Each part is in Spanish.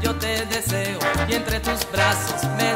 yo te deseo y entre tus brazos me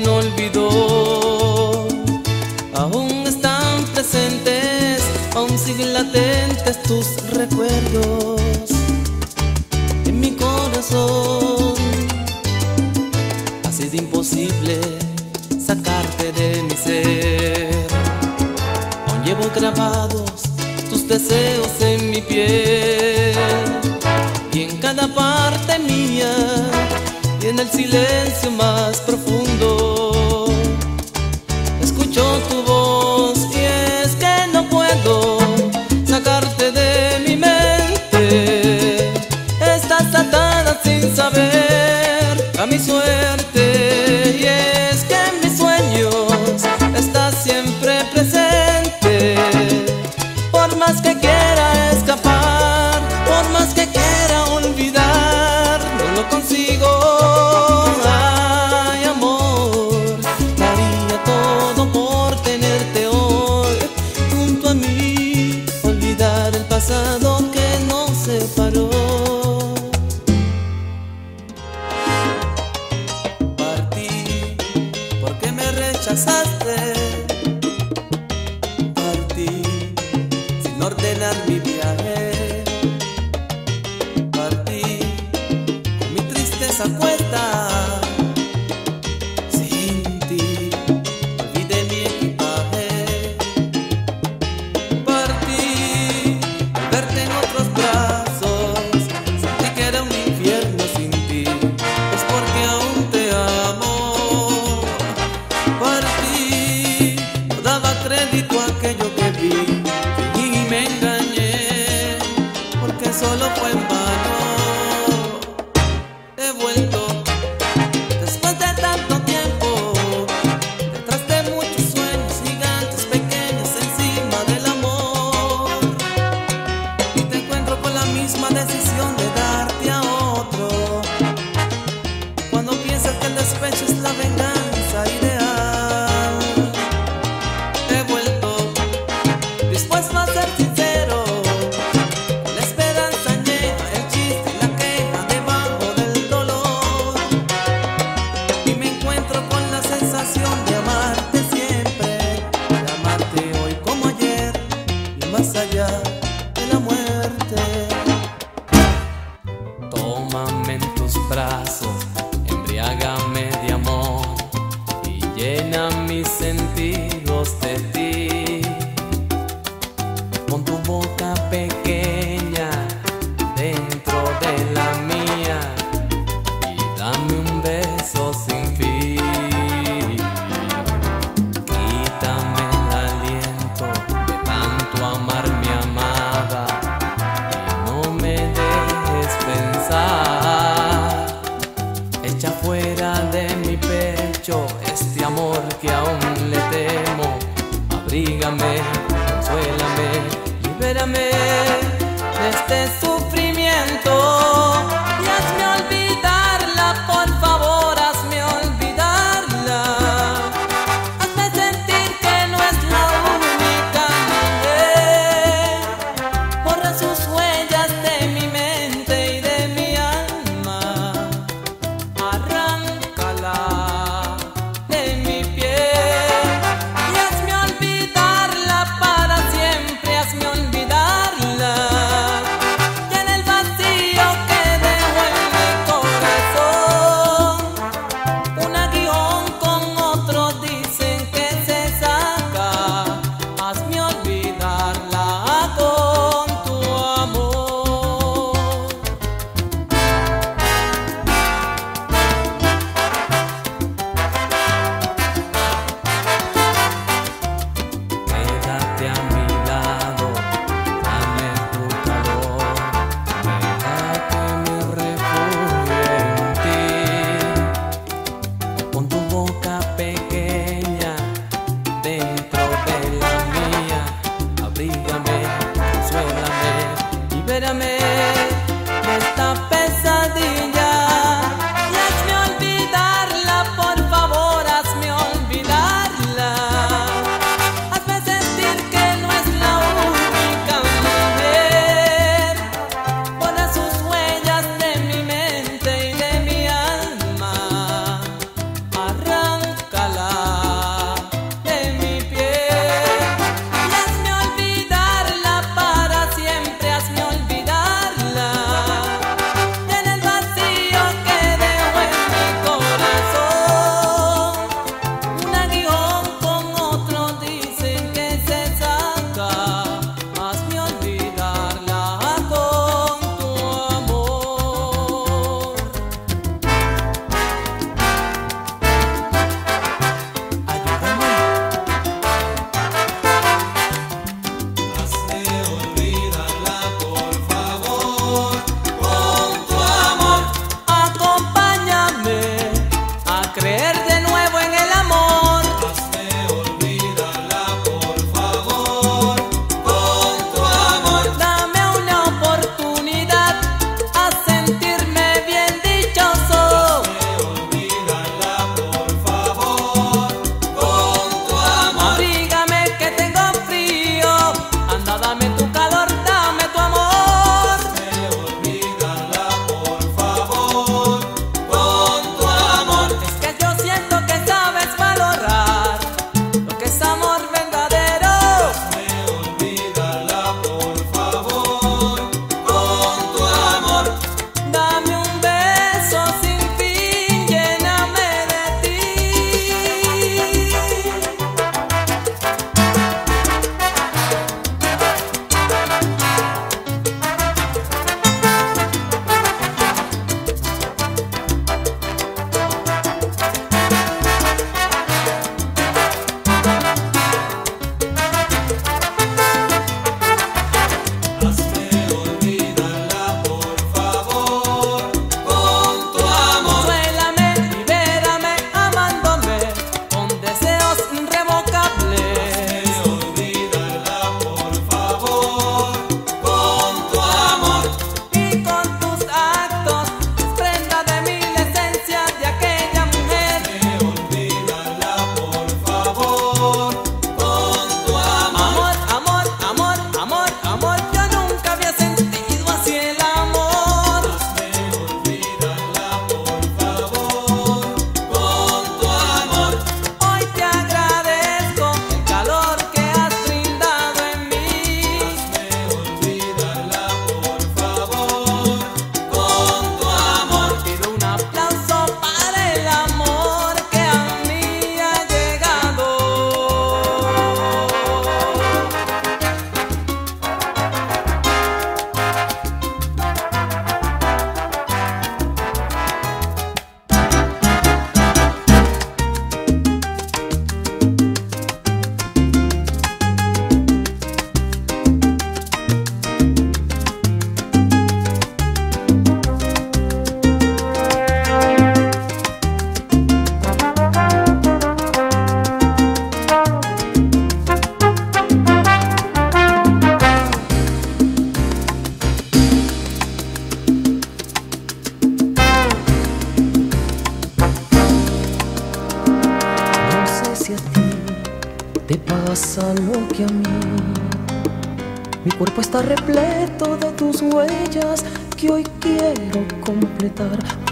tiempo olvidó. Aún están presentes, aún siguen latentes tus recuerdos en mi corazón. Ha sido imposible sacarte de mi ser. Aún llevo grabados tus deseos en mi piel y en cada parte mía y en el silencio más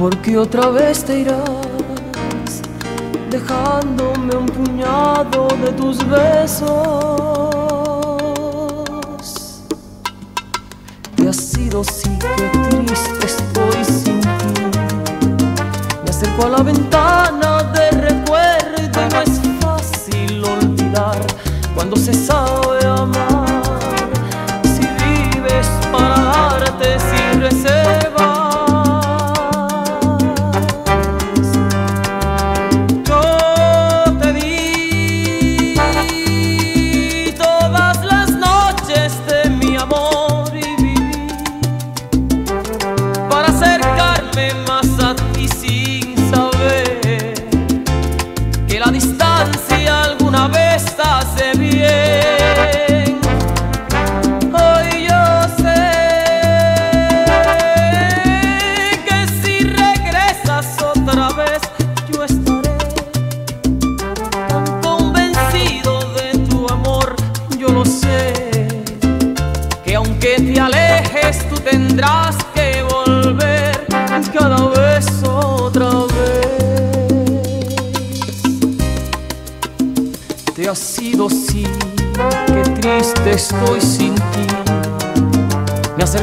porque otra vez te irás, dejándome un puñado de tus besos. Te has ido, sí que triste estoy sin ti. Me acerco a la ventana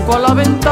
con la ventana.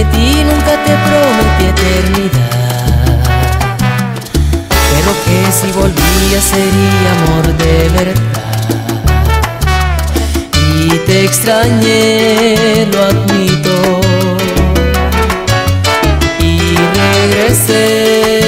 nunca te prometí eternidad. Pero que si volvía sería amor de verdad. Y te extrañé, lo admito. Y regresé.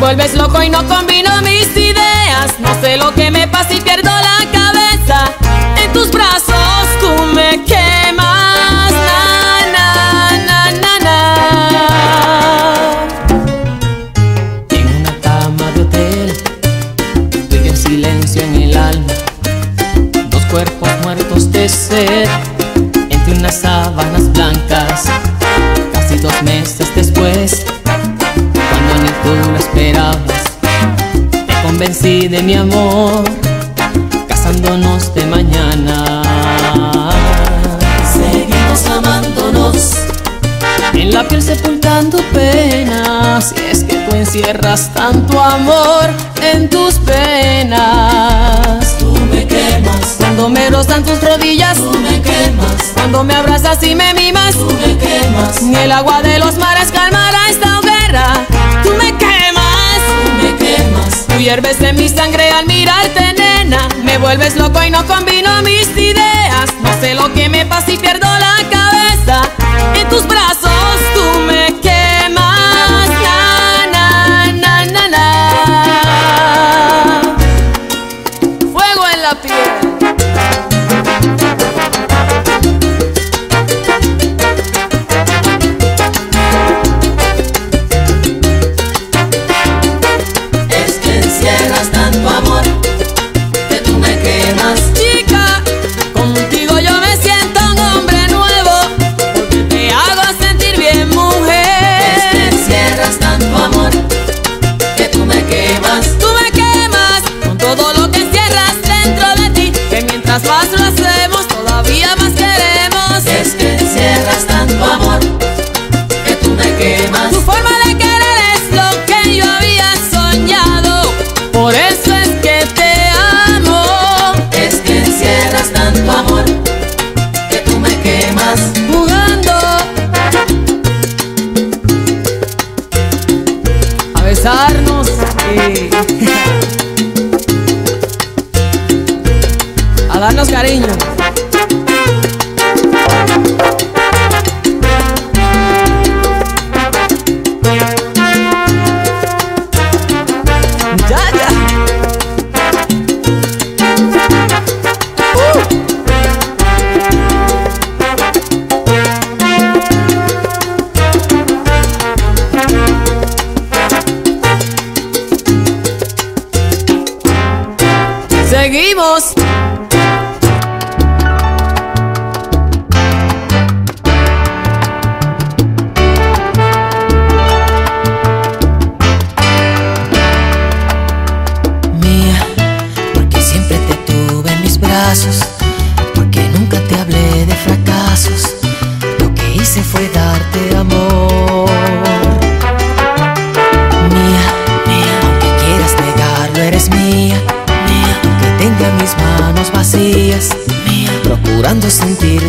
vuelves loco y no combino mis ideas. No de mi amor, casándonos de mañana. Seguimos amándonos, en la piel sepultando penas. Si es que tú encierras tanto amor en tus penas. Tú me quemas, cuando me rozan tus rodillas. Tú me quemas, cuando me abrazas y me mimas. Tú me quemas, ni el agua de los mares calmará esta hierves en mi sangre al mirarte, nena. Me vuelves loco y no combino mis ideas. No sé lo que me pasa y pierdo la cabeza en tus brazos.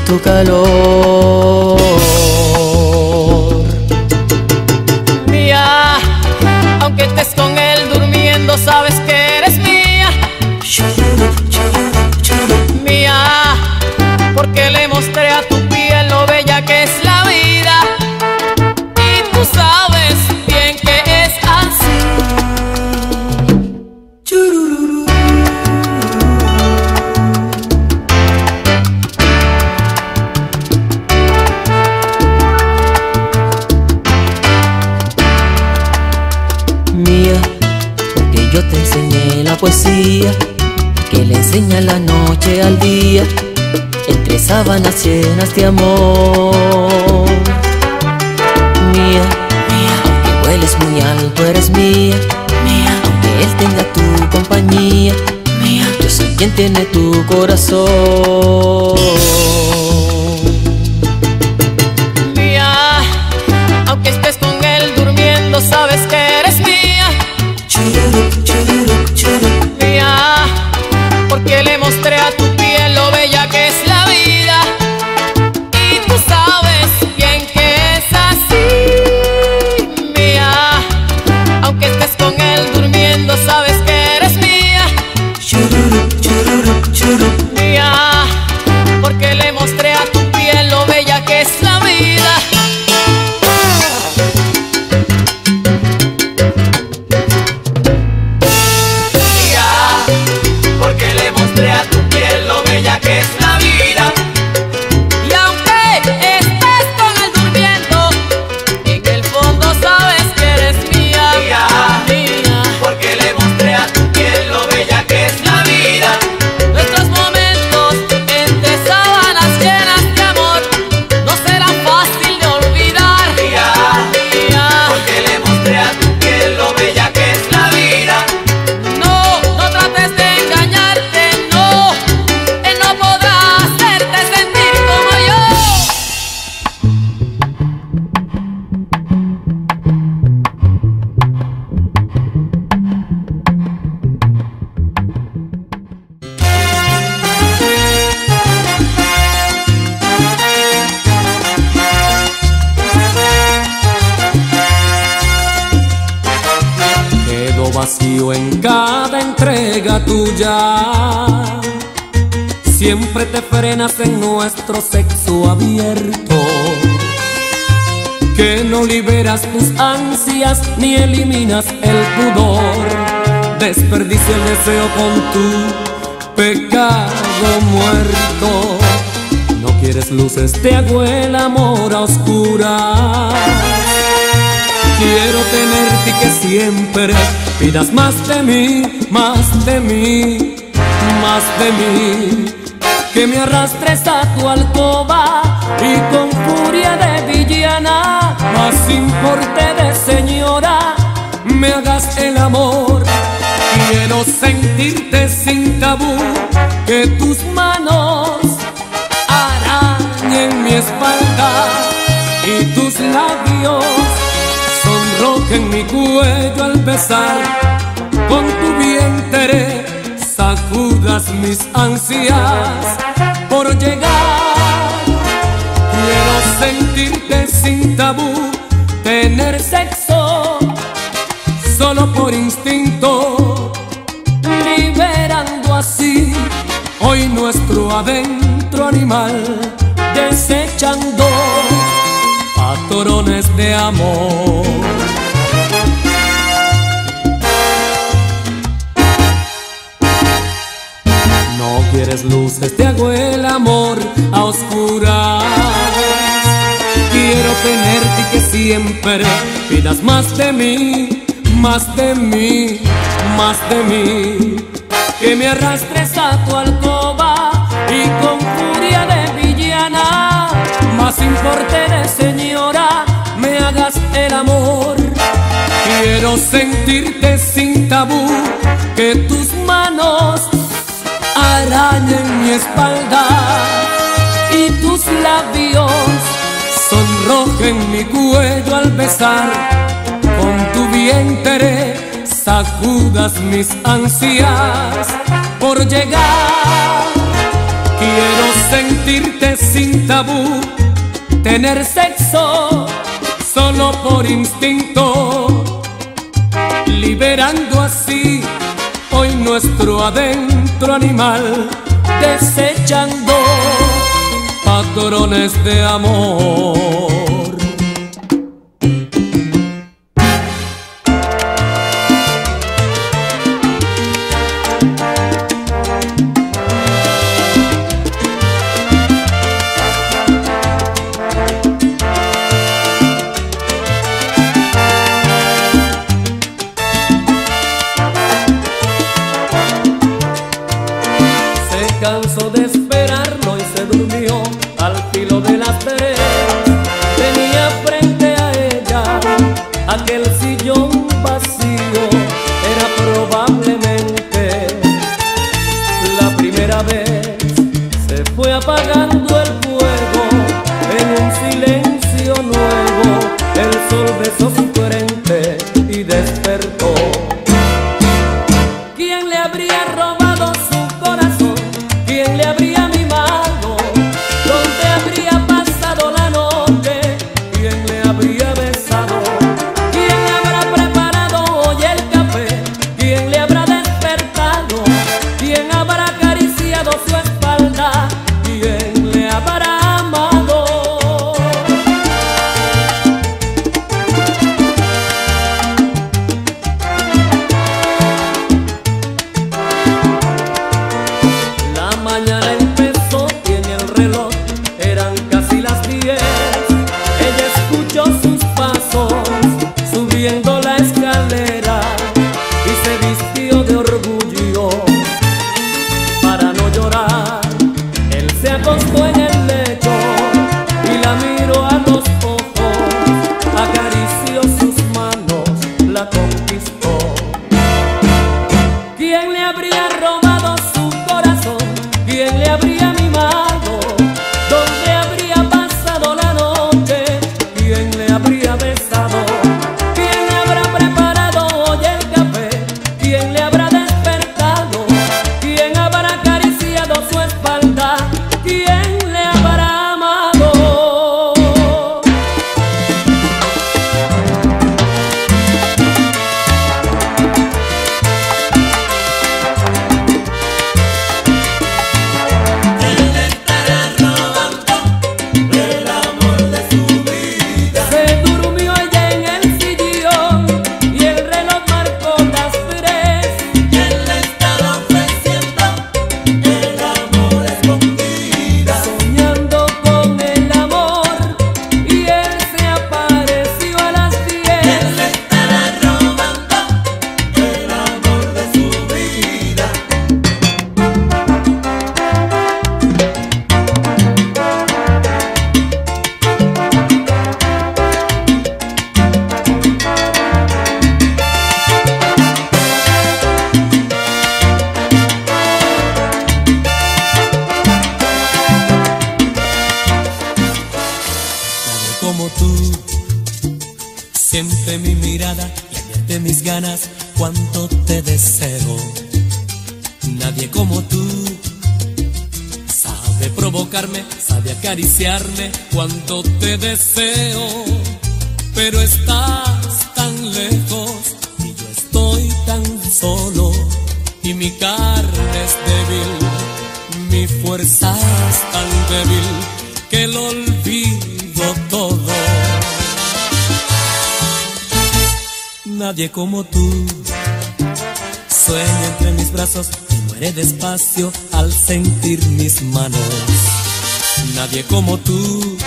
tu calor. llenas de amor. Mía, mía, aunque hueles muy alto, eres mía. Mía, aunque él tenga tu compañía. Mía, yo soy quien tiene tu corazón. Deseo con tu pecado muerto. No quieres luces, te hago el amor a oscuras. Quiero tenerte que siempre pidas más de mí, más de mí, más de mí. Que me arrastres a tu alcoba y con furia de villana, más importe de señora, me hagas el amor. Quiero sentirte sin tabú, que tus manos arañen mi espalda y tus labios sonrojen mi cuello al besar. Con tu vientre sacudas mis ansias por llegar. Quiero sentirte sin tabú tener sexo solo por instinto hoy nuestro adentro animal desechando patorones de amor. No quieres luces, te hago el amor a oscuras. Quiero tenerte y que siempre pidas más de mí, más de mí, más de mí. Que me arrastres a tu alcoba más importe de señora, me hagas el amor. Quiero sentirte sin tabú, que tus manos arañen mi espalda y tus labios sonrojen mi cuello al besar con tu vientre sacudas mis ansias por llegar quiero sentirte sin tabú tener sexo solo por instinto liberando así hoy nuestro adentro animal, desechando patrones de amor. Como tú sueña entre mis brazos y muere despacio al sentir mis manos. Nadie como tú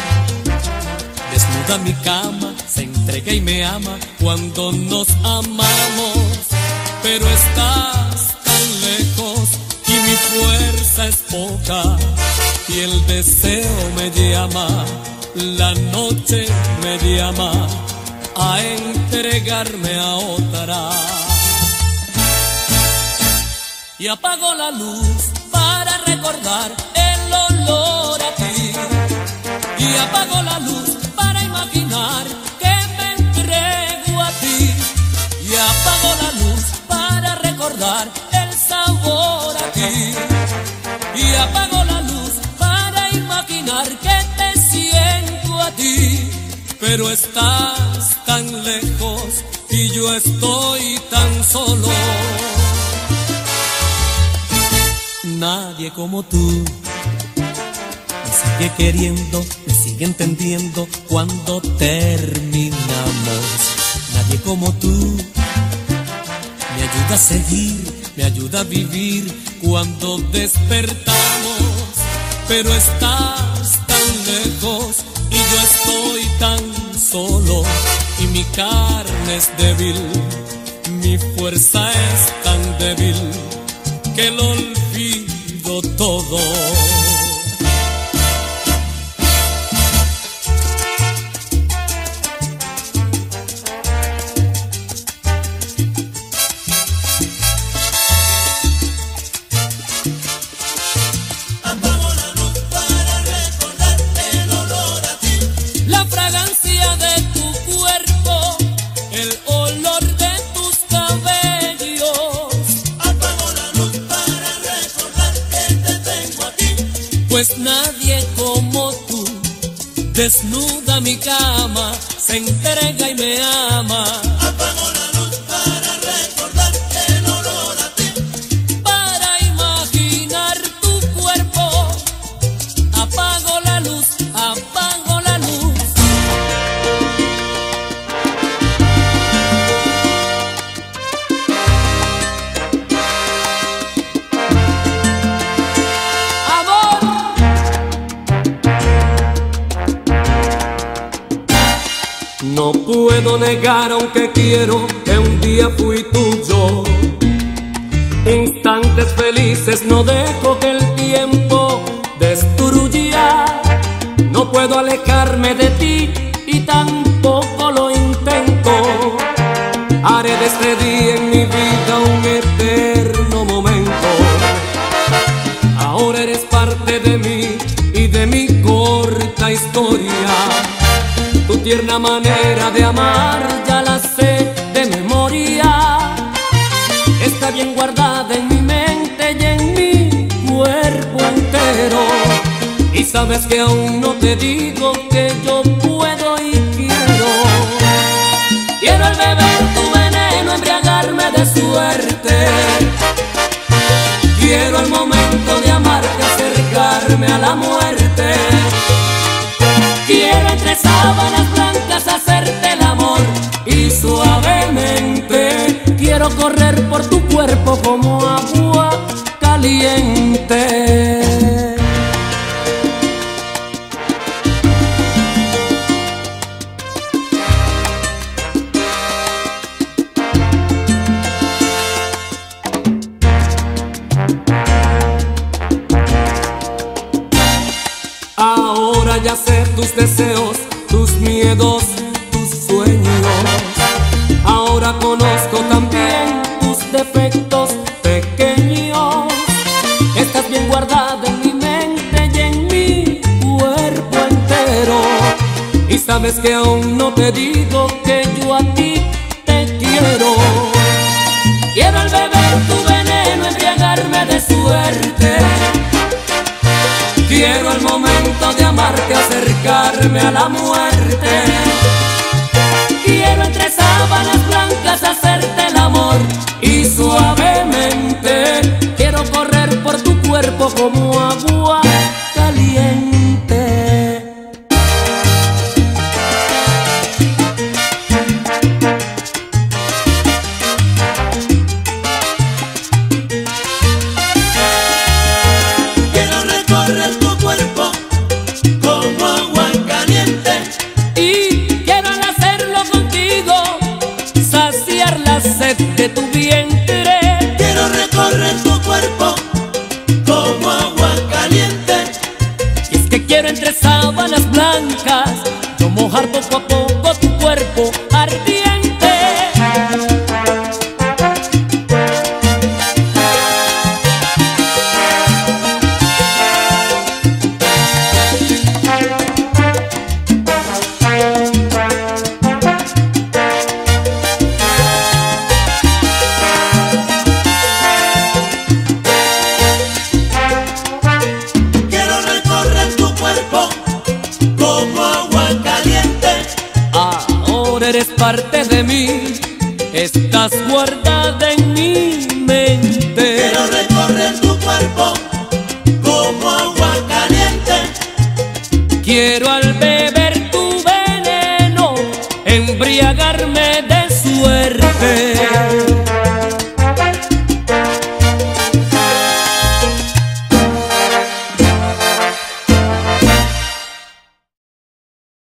desnuda mi cama, se entrega y me ama cuando nos amamos. Pero estás tan lejos y mi fuerza es poca y el deseo me llama, la noche me llama a entregarme a otra. Y apago la luz para recordar el olor a ti. Y apago la luz para imaginar que me entrego a ti. Y apago la luz para recordar el sabor a ti. Y apago la luz para imaginar que te siento a ti. Pero estás tan lejos y yo estoy tan solo. Nadie como tú me sigue queriendo, me sigue entendiendo cuando terminamos. Nadie como tú me ayuda a seguir, me ayuda a vivir cuando despertamos. Pero estás tan lejos y yo estoy tan solo y mi carne es débil, mi fuerza es tan débil que lo olvido todo. Pues nadie como tú desnuda mi cama, se entrega y me ama. Negar aunque quiero que un día fui tuyo. Instantes felices no dejo que el tiempo destruya. No puedo alejarme de ti y tampoco lo intento. Haré de este día tierna manera de amar ya la sé de memoria. Está bien guardada en mi mente y en mi cuerpo entero. Y sabes que aún no te digo que yo puedo y quiero. Quiero al beber tu veneno, embriagarme de suerte. Quiero al momento de amarte acercarme a la muerte. Quiero entre sábanas correr por tu cuerpo como agua caliente. Que aún no te digo que yo a ti te quiero. Quiero al beber tu veneno, embriagarme de suerte. Quiero el momento de amarte, acercarme a la muerte. Quiero entre sábanas blancas hacerte el amor y suavemente quiero correr por tu cuerpo como agua